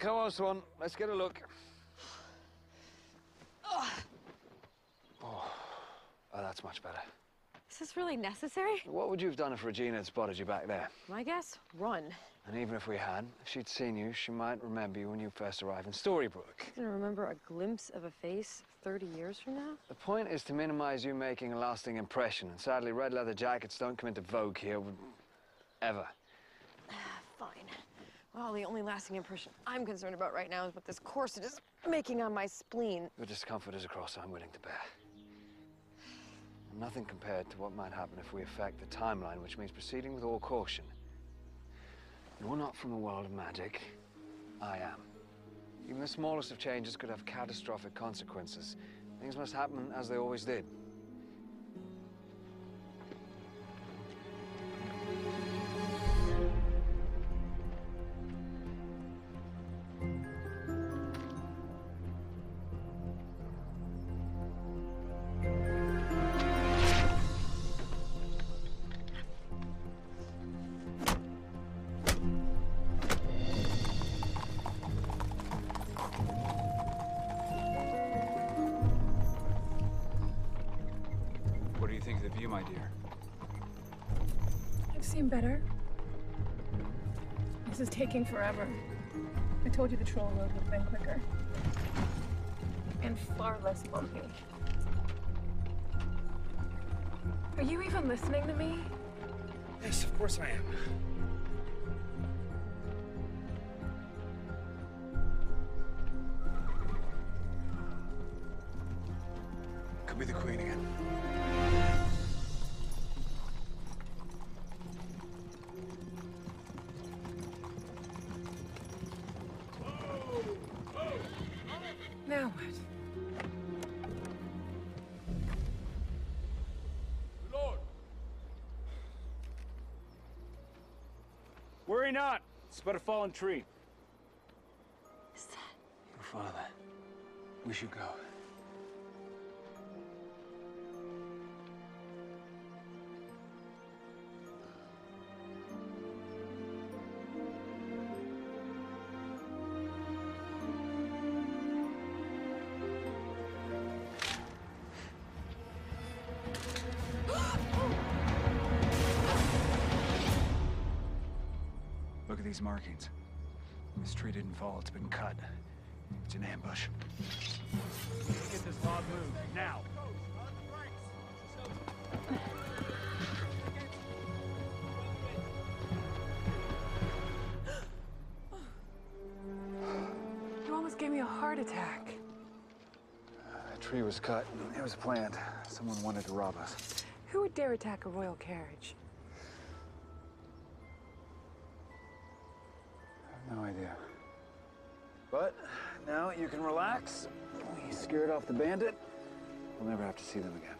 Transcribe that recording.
Come on, Swan. Let's get a look. Oh. oh, oh that's much better. Is this really necessary? What would you have done if Regina had spotted you back there? My guess? Run. And even if we had, if she'd seen you, she might remember you when you first arrived in Storybrooke. Gonna remember a glimpse of a face 30 years from now? The point is to minimize you making a lasting impression. And sadly, red leather jackets don't come into vogue here. Ever. Fine. Well, the only lasting impression I'm concerned about right now is what this corset is making on my spleen. Your discomfort is a cross I'm willing to bear. Nothing compared to what might happen if we affect the timeline, which means proceeding with all caution. You're not from the world of magic. I am. Even the smallest of changes could have catastrophic consequences. Things must happen as they always did. Better. This is taking forever. I told you the troll road would have been quicker. And far less bumpy. Are you even listening to me? Yes, of course I am. Could be the Queen again. Worry not. It's but a fallen tree. Is that... Your father. We should go. These markings. This tree didn't fall, it's been cut. It's an ambush. Get this log moved, now! You almost gave me a heart attack. Uh, that tree was cut. It was planned. Someone wanted to rob us. Who would dare attack a royal carriage? No idea. But now you can relax. We scared off the bandit. We'll never have to see them again.